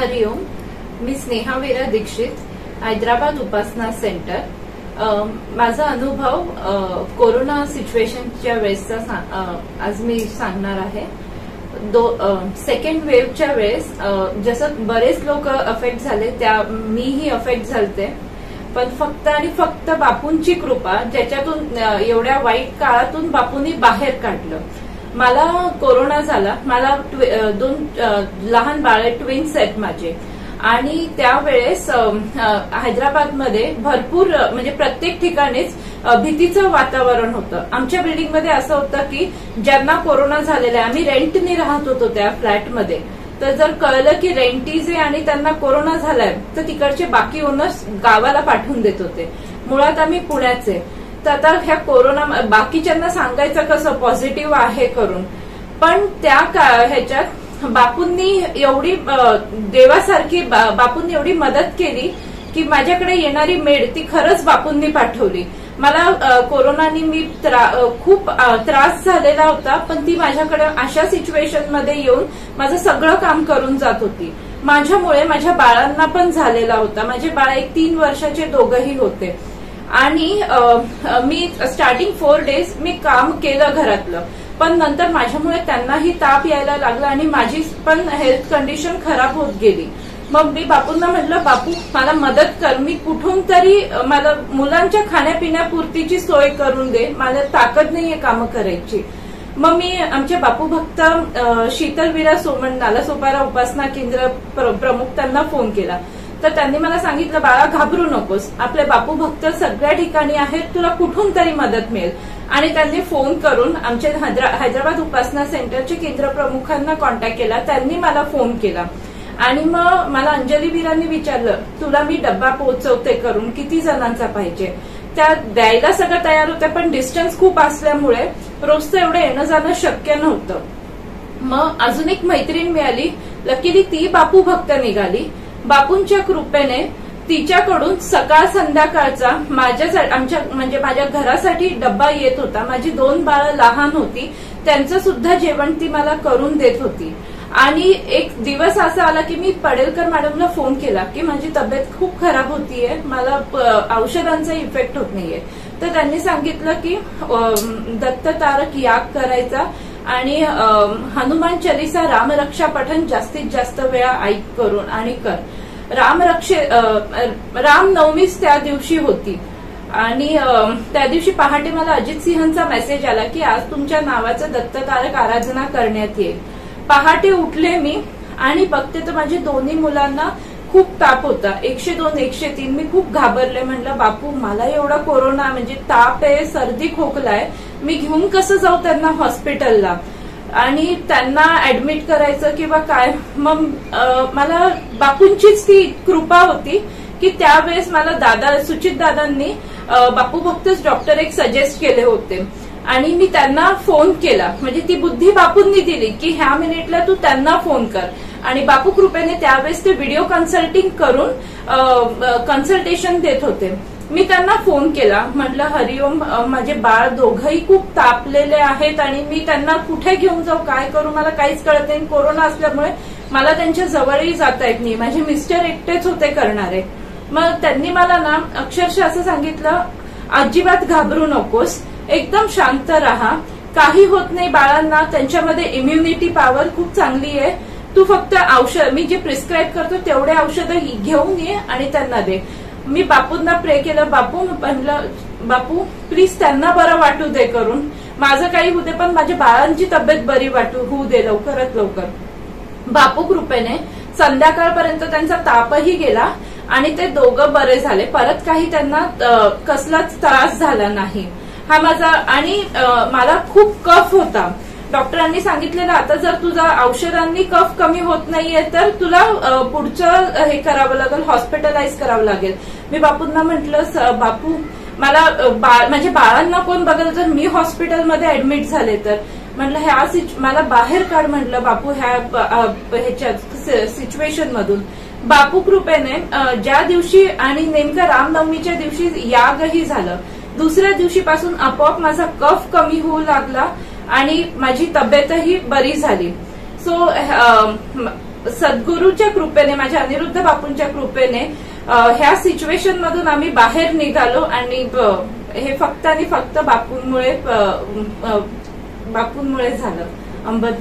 हरिओम मी स्नेहा वीरा दीक्षित हैदराबाद उपासना सेंटर. माझा अनुभव कोरोना सिच्युएशनच्या वेळेसचा आज मी सांगणार आहे. दो सेकंड वेव्हच्या वेळेस जसं बरेच लोक अफेक्ट झाले त्या मीही अफेक्ट झालते. पण फक्त आणि फक्त बापूंची कृपा ज्याच्यातून एवढ्या वाईट काळातून बापूंनी बाहेर काढलं. मला कोरोना झाला. मला दोन लहान बाळ ट्विन्स आहेत माझे. आणि त्यावेळेस हैदराबादमध्ये भरपूर म्हणजे प्रत्येक ठिकाणीच भीतीचं वातावरण होतं. आमच्या बिल्डिंगमध्ये असं होतं की ज्यांना कोरोना झालेला आहे आम्ही रेंटनी राहत होतो त्या फ्लॅटमध्ये. तर जर कळलं की रेंटीज आहे आणि त्यांना कोरोना झालाय तर तिकडचे बाकी ओनर्स गावाला पाठवून देत होते. मुळात आम्ही पुण्याचे. तर आता ह्या कोरोना बाकीच्यांना सांगायचं कसं पॉझिटिव्ह आहे करून. पण त्या ह्याच्यात बापूंनी एवढी देवासारखी बापूंनी एवढी मदत केली की माझ्याकडे येणारी मेड ती खरंच बापूंनी पाठवली. मला कोरोनानी मी त्रा- खूप त्रास झालेला होता पण ती माझ्याकडे अशा सिच्युएशनमध्ये येऊन माझं सगळं काम करून जात होती. माझ्यामुळे माझ्या बाळांना पण झालेला होता. माझे बाळ एक तीन वर्षाचे दोघंही होते. आणि मी स्टार्टिंग फोर डेज मी काम केलं घरातलं. पण नंतर माझ्यामुळे त्यांनाही ताप यायला लागला आणि माझी पण हेल्थ कंडिशन खराब होत गेली. मग मी बापूंना म्हटलं बापू मला मदत कर. मी कुठून तरी मला मुलांच्या खाण्यापिण्यापुरतीची सोय करून दे. मला ताकद नाहीये कामं करायची. मग मी आमचे बापू भक्त शीतलवीरा सोमण नालासोपारा उपासना केंद्र प्र- प्रमुख त्यांना फोन केला. तर त्यांनी मला सांगितलं बाळा घाबरू नकोस. आपले बापू भक्त सगळ्या ठिकाणी आहेत. तुला कुठून तरी मदत मिळेल. आणि त्यांनी फोन करून आमच्या हैदरा- हैदराबाद उपासना सेंटरचे केंद्र प्रमुखांना कॉन्टॅक्ट केला. त्यांनी मला फोन केला. आणि मग मला अंजली वीरांनी विचारलं तुला मी डब्बा पोहोचवते करून किती जणांचा पाहिजे? त्या द्यायला सगळं तयार होत्या पण डिस्टन्स खूप असल्यामुळे रोजचं एवढं येणं जाणं शक्य नव्हतं. मग अजून एक मैत्रीण मिळाली. लकीली ती बापू भक्त निघाली. बापूंच्या कृपेने तिच्याकडून सकाळ संध्याकाळचा माझ्या आमच्या म्हणजे माझ्या घरासाठी डब्बा येत होता. माझी दोन बाळं लहान होती. त्यांचं सुद्धा जेवण ती मला करून देत होती. आणि एक दिवस असा आला की मी पडेलकर मॅडमला फोन केला की माझी तब्येत खूप खराब होतीये. मला औषधांचा इफेक्ट होत नाहीये. तर त्यांनी सांगितलं की दत्त तारक याग करायचा. आणि हनुमान चालिसा रामरक्षा पठन जास्तीत जास्त वेळा ऐक करून आणि कर. रामरक्षे रामनवमीच त्या दिवशी होती. आणि त्या दिवशी पहाटे मला अजित सिंहांचा मेसेज आला की आज तुमच्या नावाचं दत्तकारक आराधना करण्यात येईल. पहाटे उठले मी आणि बघते तर माझ्या दोन्ही मुलांना खूप ताप होता. एकशे दोन एकशे तीन. मी खूप घाबरले. म्हणलं बापू मला एवढा कोरोना म्हणजे ताप आहे सर्दी खोकलाय. मी घेऊन कसं जाऊ त्यांना हॉस्पिटलला? आणि त्यांना ऍडमिट करायचं किंवा काय? मग मला बापूंचीच ती कृपा होती की त्यावेळेस मला दादा सुचित दादांनी बापू भक्तच डॉक्टर एक सजेस्ट केले होते. आणि मी त्यांना फोन केला. म्हणजे ती बुद्धी बापूंनी दिली की ह्या मिनिटला तू त्यांना फोन कर. आणि बापू कृपेने त्यावेळेस ते व्हिडिओ कन्सल्टिंग करून कन्सल्टेशन देत होते. मी त्यांना फोन केला. म्हटलं हरिओम माझे बाळ दोघंही खूप तापलेले आहेत आणि मी त्यांना कुठे घेऊन जाऊ? काय करू? मला काहीच कळत नाही. कोरोना असल्यामुळे मला त्यांच्या जवळही जाता येत नाही. माझे मिस्टर एकटेच होते करणारे. मग त्यांनी मला ना अक्षरशः असं सांगितलं अजिबात घाबरू नकोस. एकदम शांत राहा. काही होत नाही. बाळांना त्यांच्यामध्ये इम्युनिटी पॉवर खूप चांगली आहे. तू फक्त औषध मी जे प्रिस्क्राईब करतो तेवढे औषधं घेऊन ये आणि त्यांना दे. मी बापूंना प्रे केलं बापू म्हणलं बापू प्लीज त्यांना बरं वाटू दे करून. माझं काही होते पण माझ्या बाळांची तब्येत बरी वाटू होऊ दे लवकरात लवकर. बापू कृपेने संध्याकाळपर्यंत त्यांचा तापही गेला आणि ते दोघं बरे झाले. परत काही त्यांना कसलाच त्रास झाला नाही. हा माझा आणि मला खूप कफ होता. डॉक्टरांनी सांगितलेलं आता जर तुझा औषधांनी कफ कमी होत नाहीये तर तुला पुढचं हे करावं लागेल हॉस्पिटलाइज करावं लागेल. मी बापूंना म्हटलं बापू मला म्हणजे माझ्या बाळांना कोण बघत जर मी हॉस्पिटलमध्ये ऍडमिट झाले तर? म्हटलं ह्या मला बाहेर काढ म्हटलं बापू ह्या ह्याच्या ह्याच्यात सिच्युएशन मधून. बापू कृपेने ज्या दिवशी आणि नेमकं रामनवमीच्या दिवशी यागही झालं दुसऱ्या दिवशीपासून आपोआप माझा कफ कमी होऊ लागला. आणि माझी तब्येतही बरी झाली. सो सद्गुरूच्या कृपेने माझ्या अनिरुद्ध बापूंच्या कृपेने ह्या सिच्युएशन मधून आम्ही बाहेर निघालो आणि हे फक्त आणि फक्त बापूंमुळे बापूंमुळे झालं. अंबज्ञ